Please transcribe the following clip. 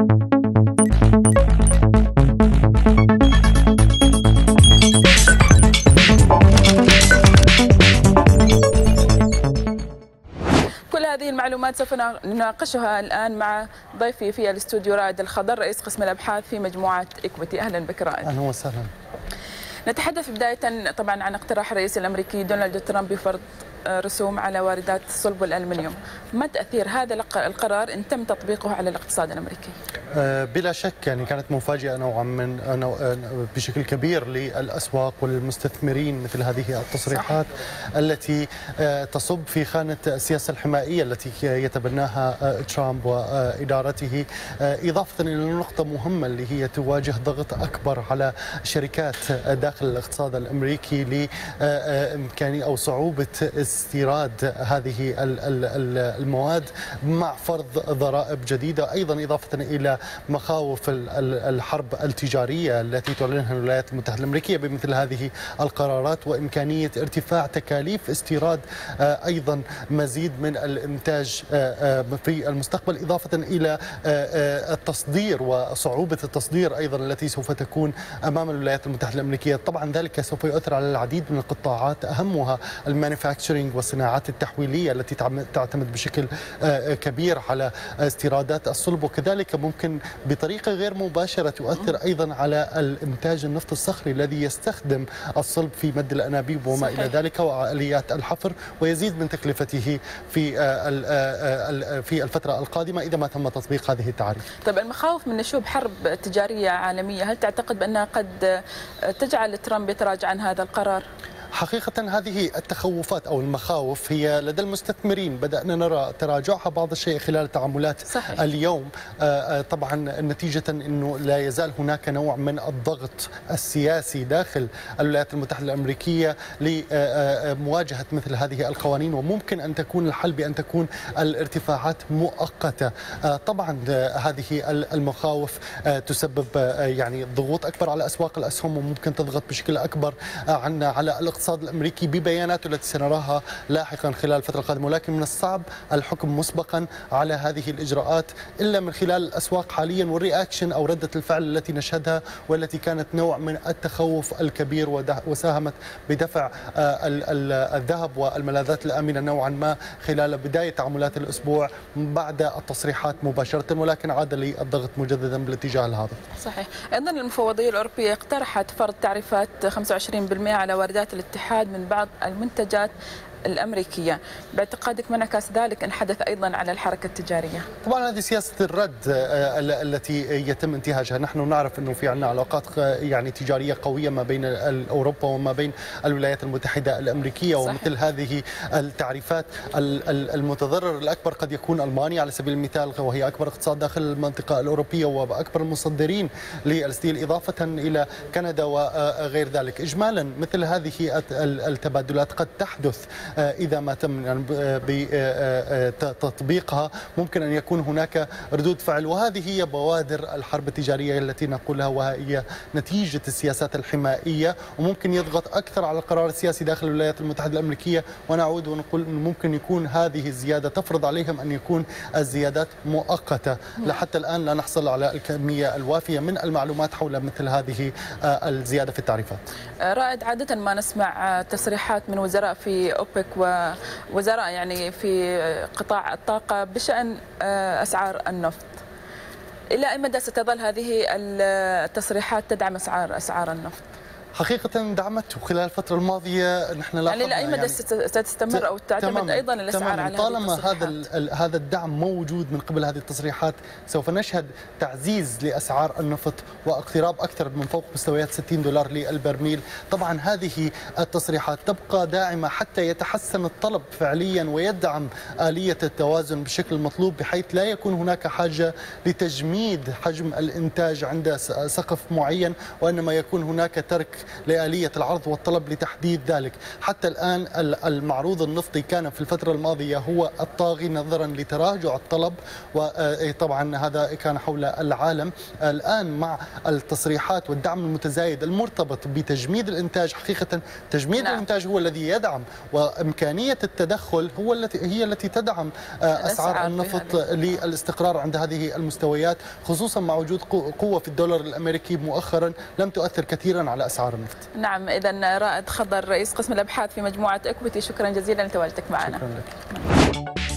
كل هذه المعلومات سوف نناقشها الآن مع ضيفي في الاستوديو رائد الخضر رئيس قسم الأبحاث في مجموعة إكويتي. أهلا بك رائد. أهلا وسهلا. نتحدث بداية طبعا عن اقتراح الرئيس الأمريكي دونالد ترامب بفرض رسوم على واردات الصلب والألمنيوم ما تأثير هذا القرار إن تم تطبيقه على الاقتصاد الأمريكي؟ آه، بلا شك يعني كانت مفاجأة نوعا من نوع بشكل كبير للأسواق والمستثمرين مثل هذه التصريحات صح. التي آه، تصب في خانة السياسة الحمائية التي يتبناها آه، ترامب وإدارته إضافة إلى نقطة مهمة اللي هي تواجه ضغط أكبر على شركات داخل الاقتصاد الأمريكي لإمكانية أو صعوبة استيراد هذه المواد مع فرض ضرائب جديدة أيضا إضافة إلى مخاوف الحرب التجارية التي تعلنها الولايات المتحدة الأمريكية بمثل هذه القرارات وإمكانية ارتفاع تكاليف استيراد أيضا مزيد من الإنتاج في المستقبل إضافة إلى التصدير وصعوبة التصدير أيضا التي سوف تكون أمام الولايات المتحدة الأمريكية. طبعا ذلك سوف يؤثر على العديد من القطاعات أهمها المانيفاكتشرنج والصناعات التحويلية التي تعتمد بشكل كبير على استيرادات الصلب وكذلك ممكن بطريقة غير مباشرة تؤثر أيضا على الإنتاج النفط الصخري الذي يستخدم الصلب في مد الأنابيب وما صحيح. إلى ذلك وآليات الحفر ويزيد من تكلفته في في الفترة القادمة إذا ما تم تطبيق هذه التعريف طيب المخاوف من نشوب حرب تجارية عالمية هل تعتقد بأنها قد تجعل ترامب يتراجع عن هذا القرار؟ حقيقة هذه التخوفات أو المخاوف هي لدى المستثمرين. بدأنا نرى تراجعها بعض الشيء خلال التعاملات صحيح. اليوم. طبعا نتيجة أنه لا يزال هناك نوع من الضغط السياسي داخل الولايات المتحدة الأمريكية لمواجهة مثل هذه القوانين وممكن أن تكون الحل بأن تكون الارتفاعات مؤقتة. طبعا هذه المخاوف تسبب يعني ضغوط أكبر على أسواق الأسهم وممكن تضغط بشكل أكبر عن على الإقتصاد الأمريكي ببياناته التي سنراها لاحقا خلال الفترة القادمة ولكن من الصعب الحكم مسبقا على هذه الإجراءات إلا من خلال الأسواق حاليا والرياكشن أو ردة الفعل التي نشهدها والتي كانت نوع من التخوف الكبير وساهمت بدفع الذهب والملاذات الآمنة نوعا ما خلال بداية تعاملات الأسبوع بعد التصريحات مباشرة ولكن عاد للضغط مجددا بالاتجاه الهابط. صحيح، أيضا المفوضية الأوروبية اقترحت فرض تعريفات 25% على واردات الاتحاد من بعض المنتجات الأمريكية. باعتقادك ما انعكاس ذلك إن حدث أيضا على الحركة التجارية؟ طبعا هذه سياسة الرد التي يتم انتهاجها. نحن نعرف أنه في عندنا علاقات يعني تجارية قوية ما بين أوروبا وما بين الولايات المتحدة الأمريكية صحيح. ومثل هذه التعريفات المتضرر الأكبر قد يكون ألمانيا على سبيل المثال وهي أكبر اقتصاد داخل المنطقة الأوروبية وأكبر المصدرين للستيل إضافة إلى كندا وغير ذلك. إجمالا مثل هذه التبادلات قد تحدث إذا ما تم يعني بتطبيقها ممكن أن يكون هناك ردود فعل. وهذه هي بوادر الحرب التجارية التي نقولها وهي نتيجة السياسات الحمائية. وممكن يضغط أكثر على القرار السياسي داخل الولايات المتحدة الأمريكية. ونعود ونقول ممكن يكون هذه الزيادة تفرض عليهم أن يكون الزيادات مؤقتة. لحتى الآن لا نحصل على الكمية الوافية من المعلومات حول مثل هذه الزيادة في التعريفات. رائد عادة ما نسمع تصريحات من وزراء في أوبك ووزراء يعني في قطاع الطاقة بشأن أسعار النفط إلى أي مدى ستظل هذه التصريحات تدعم أسعار أسعار النفط؟ حقيقة دعمته. خلال الفترة الماضية نحن يعني لأي مدى يعني ستستمر أو تعتمد أيضا الأسعار على طالما هذا هذا الدعم موجود من قبل هذه التصريحات سوف نشهد تعزيز لأسعار النفط واقتراب أكثر من فوق مستويات 60 دولار للبرميل. طبعا هذه التصريحات تبقى داعمة حتى يتحسن الطلب فعليا ويدعم آلية التوازن بشكل مطلوب بحيث لا يكون هناك حاجة لتجميد حجم الإنتاج عند سقف معين وإنما يكون هناك ترك لآلية العرض والطلب لتحديد ذلك. حتى الآن المعروض النفطي كان في الفترة الماضية هو الطاغي نظرا لتراجع الطلب وطبعا هذا كان حول العالم. الآن مع التصريحات والدعم المتزايد المرتبط بتجميد الإنتاج حقيقة تجميد نعم. الإنتاج هو الذي يدعم وإمكانية التدخل هو التي هي التي تدعم أسعار النفط للاستقرار عند هذه المستويات خصوصا مع وجود قوة في الدولار الأمريكي مؤخرا لم تؤثر كثيرا على أسعار النفط نعم إذا رائد خضر رئيس قسم الأبحاث في مجموعة إكويتي شكرا جزيلا لتواجدك معنا شكرا لك.